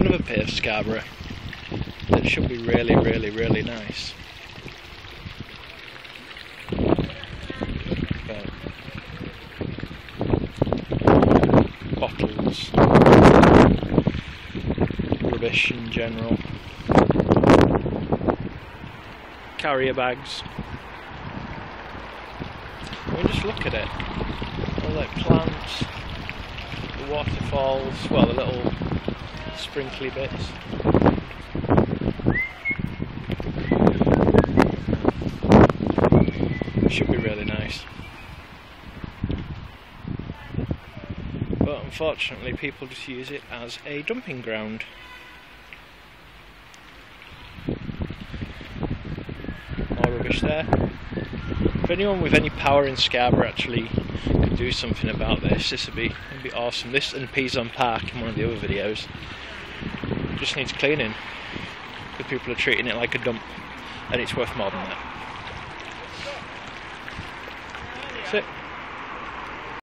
another bit of Scarborough that should be really, really, really nice. Bottles, rubbish in general, carrier bags. I mean, just look at it. All like plants, the waterfalls, well, the little sprinkly bits. Should be really nice. But unfortunately, people just use it as a dumping ground. More rubbish there. If anyone with any power in Scarborough actually could do something about this, this would be, be awesome. This and Peasholm Park in one of the other videos just needs cleaning. Because people are treating it like a dump and it's worth more than that. That's it.